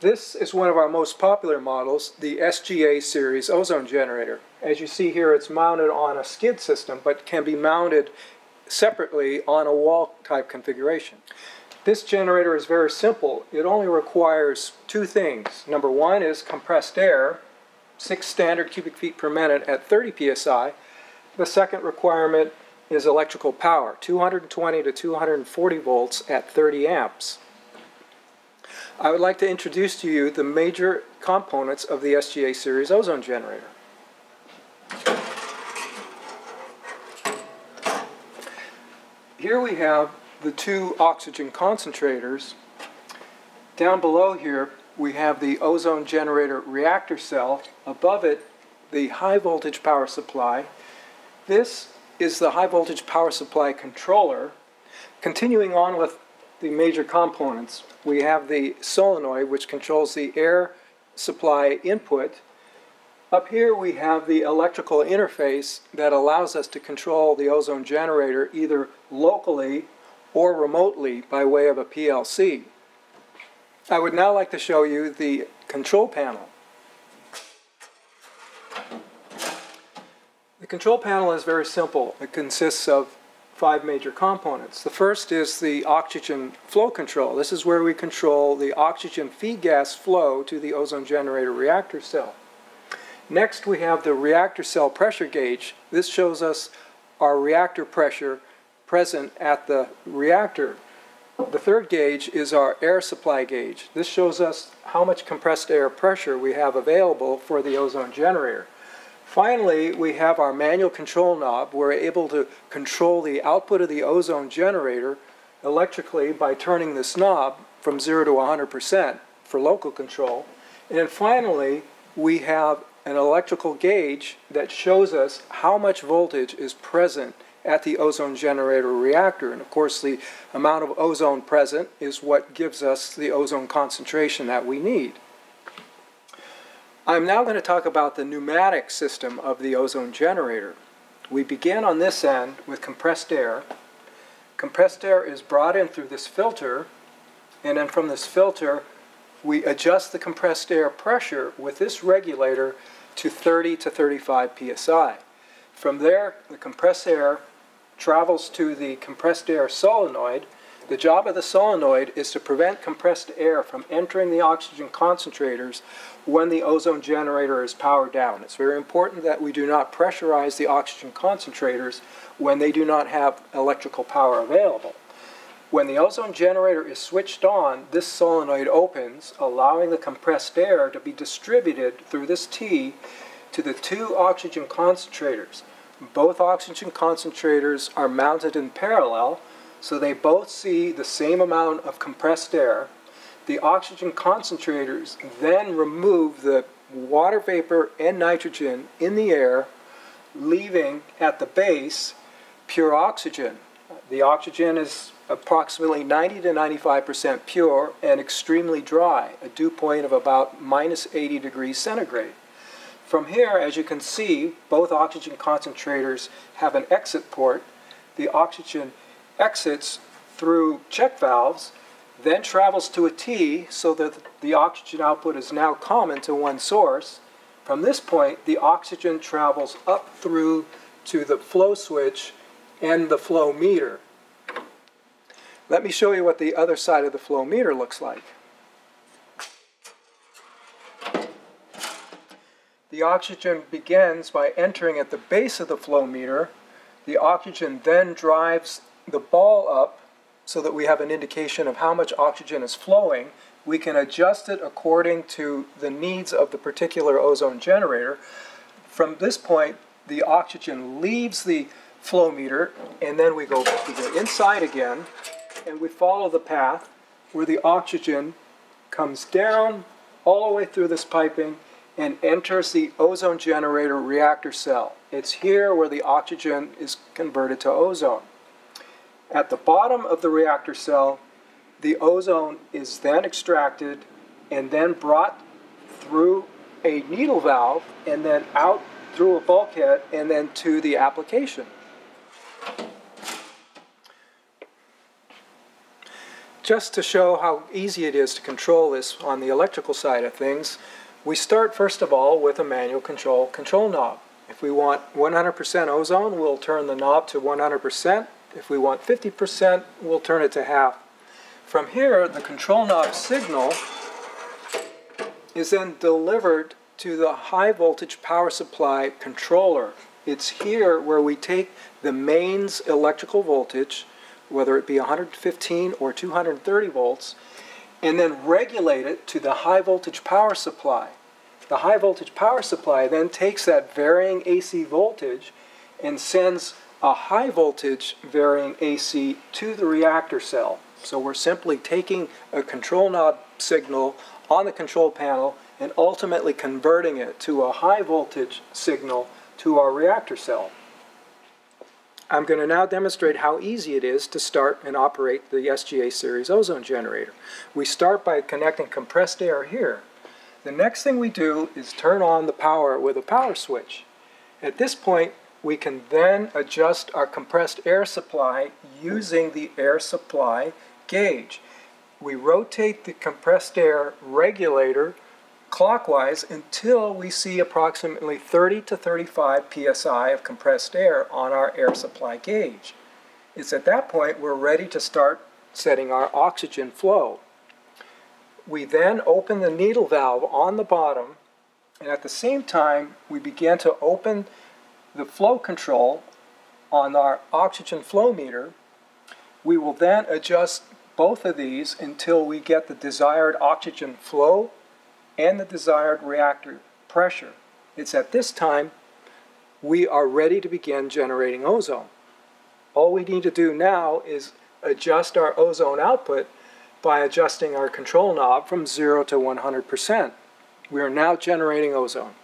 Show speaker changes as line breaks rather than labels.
This is one of our most popular models, the SGA series ozone generator. As you see here, it's mounted on a skid system, but can be mounted separately on a wall type configuration. This generator is very simple. It only requires two things. Number one is compressed air, 6 standard cubic feet per minute at 30 psi. The second requirement is electrical power, 220 to 240 volts at 30 amps. I would like to introduce to you the major components of the SGA series ozone generator. Here we have the two oxygen concentrators. Down below here we have the ozone generator reactor cell. Above it the high voltage power supply. This is the high voltage power supply controller. Continuing on with the major components, we have the solenoid which controls the air supply input. Up here we have the electrical interface that allows us to control the ozone generator either locally or remotely by way of a PLC. I would now like to show you the control panel. The control panel is very simple. It consists of five major components. The first is the oxygen flow control. This is where we control the oxygen feed gas flow to the ozone generator reactor cell. Next we have the reactor cell pressure gauge. This shows us our reactor pressure present at the reactor. The third gauge is our air supply gauge. This shows us how much compressed air pressure we have available for the ozone generator. Finally, we have our manual control knob. We're able to control the output of the ozone generator electrically by turning this knob from 0 to 100% for local control. And then finally, we have an electrical gauge that shows us how much voltage is present at the ozone generator reactor. And of course, the amount of ozone present is what gives us the ozone concentration that we need. I'm now going to talk about the pneumatic system of the ozone generator. We begin on this end with compressed air. Compressed air is brought in through this filter, and then from this filter, we adjust the compressed air pressure with this regulator to 30 to 35 psi. From there, the compressed air travels to the compressed air solenoid, the job of the solenoid is to prevent compressed air from entering the oxygen concentrators when the ozone generator is powered down. It's very important that we do not pressurize the oxygen concentrators when they do not have electrical power available. When the ozone generator is switched on, this solenoid opens, allowing the compressed air to be distributed through this T to the two oxygen concentrators. Both oxygen concentrators are mounted in parallel, so they both see the same amount of compressed air. The oxygen concentrators then remove the water vapor and nitrogen in the air, leaving at the base pure oxygen. The oxygen is approximately 90 to 95% pure and extremely dry, a dew point of about minus 80 degrees centigrade. From here, as you can see, both oxygen concentrators have an exit port. The oxygen exits through check valves, then travels to a T so that the oxygen output is now common to one source. From this point, the oxygen travels up through to the flow switch and the flow meter. Let me show you what the other side of the flow meter looks like. The oxygen begins by entering at the base of the flow meter. The oxygen then drives the ball up so that we have an indication of how much oxygen is flowing. We can adjust it according to the needs of the particular ozone generator. From this point, the oxygen leaves the flow meter, and then we go, we go inside again, and we follow the path where the oxygen comes down all the way through this piping and enters the ozone generator reactor cell. It's here where the oxygen is converted to ozone. At the bottom of the reactor cell, the ozone is then extracted and then brought through a needle valve and then out through a bulkhead and then to the application. just to show how easy it is to control this on the electrical side of things, we start first of all with a manual control control knob. If we want 100% ozone, we'll turn the knob to 100%. If we want 50%, we'll turn it to half. From here, the control knob signal is then delivered to the high voltage power supply controller. It's here where we take the mains electrical voltage, whether it be 115 or 230 volts, and then regulate it to the high voltage power supply. The high voltage power supply then takes that varying AC voltage and sends a high voltage varying AC to the reactor cell. So we're simply taking a control knob signal on the control panel and ultimately converting it to a high voltage signal to our reactor cell. I'm going to now demonstrate how easy it is to start and operate the SGA series ozone generator. We start by connecting compressed air here. The next thing we do is turn on the power with a power switch. At this point, we can then adjust our compressed air supply using the air supply gauge. We rotate the compressed air regulator clockwise until we see approximately 30 to 35 psi of compressed air on our air supply gauge. It's at that point we're ready to start setting our oxygen flow. We then open the needle valve on the bottom and at the same time we begin to open the flow control on our oxygen flow meter. We will then adjust both of these until we get the desired oxygen flow and the desired reactor pressure. It's at this time we are ready to begin generating ozone. All we need to do now is adjust our ozone output by adjusting our control knob from 0 to 100%. We are now generating ozone.